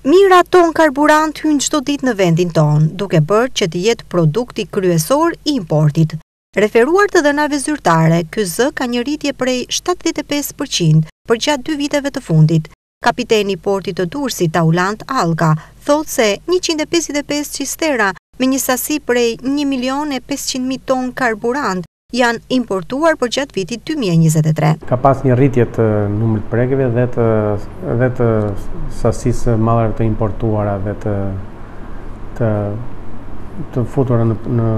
Mijëra ton karburant hyjnë çdo ditë në vendin tonë, duke bërë që të jetë produkti kryesor i importit. Referuar të dhënave zyrtare, ky zë ka një rritje prej shtatëdhjetë e pesë për qind përgjatë dy viteve të fundit. Kapiteni i portit të Durrësit, Taulant Alka, thotë se njëqind e pesëdhjetë e pesë cisterna me një sasi prej një milion e pesëqind mijë ton karburant janë importuar përgjatë vitit dy mijë e njëzet e tre. Ka pas një rritje të numrit të prekjeve dhe të dhe të sasisë së mallrave të importuara dhe të të të futura në në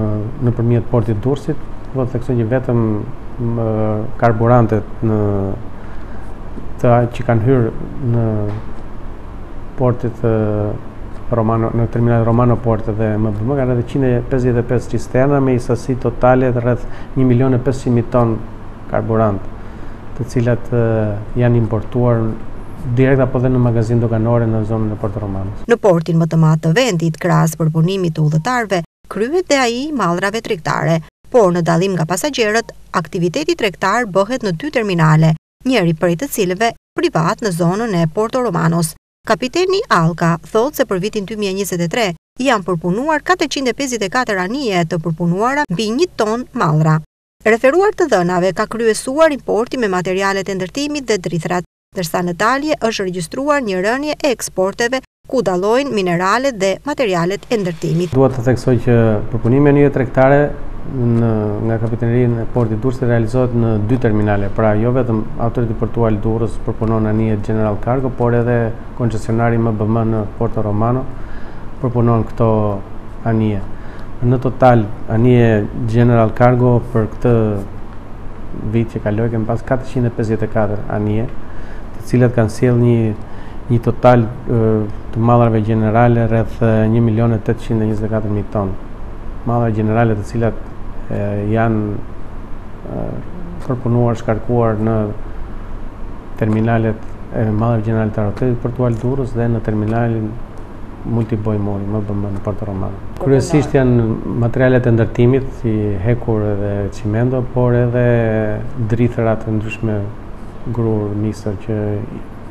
nëpërmjet portit të Durrësit, do të theksoj që vetëm karburantet në të që kanë hyrë në Porto Romano, në terminalet Romano Port dhe MBM, kanë qenë 155 cisterna me një sasi totale të rreth 1.500.000 ton karburant, të cilat janë importuar direkt apo dhe në magazina doganore në zonën e Porto Romanos. Në portin më të madh të vendit, krahas përpunimit të udhëtarëve, kryhet dhe ai i mallrave tregtare, por në dallim nga pasagjerët, aktiviteti tregtar bëhet në dy terminale, njëri prej të cilëve privat në zonën e Porto Romanos. Kapiteni Alka thotë se për vitin 2023 janë përpunuar 454 anije të përpunuara mbi një ton mallra. Referuar të dhënave ka kryesuar importi me materialet e ndërtimit dhe drithërat, ndërsa në dalje është regjistruar një rënie e eksporteve ku dallojnë mineralet dhe materialet e ndërtimit. Dua të theksoj që përpunimi i anijeve tregtare në nga kapitanerinë e portit të Durrësit realizohet në dy terminale, pra jo vetëm Autoriteti Portual Durrës përpunon anijet General Cargo, por edhe koncesionari MBM në Porto Romano përpunon këto anije. Në total anije General Cargo për këtë vit që kaloi kemi pas 454 anije, të cilat kanë sjellë një një total të mallrave gjenerale rreth 1 milion e 824 mijë ton. Mallra gjenerale të cilat janë përpunuar, shkarkuar në terminalet e mallrave gjenerale të Autoritetit Portual Durrës dhe në terminalin Multiboj Mori, MBM në Porto Romano. Kryesisht janë materialet e ndërtimit, si hekur dhe çimento, por edhe drithërat e ndryshme grurë, misër që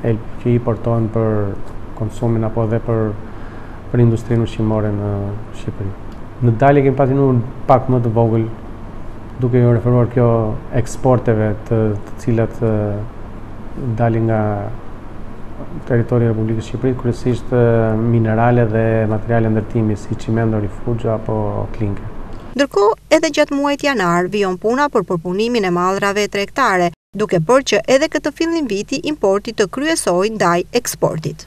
elb që importohen për konsumin apo edhe për për industrinë ushqimore në Shqipëri. Në dalje kemi pas një numër pak më të vogël duke iu referuar kjo eksporteve të, të cilat dalin nga territori i Republikës së Shqipërisë, kryesisht minerale dhe materiale ndërtimi si çimento rifuxho apo klinker. Ndërkohë, edhe gjatë muajit janar vijon puna për përpunimin e mallrave tregtare, duke bërë që edhe këtë fillim viti importi të kryesojë ndaj eksportit.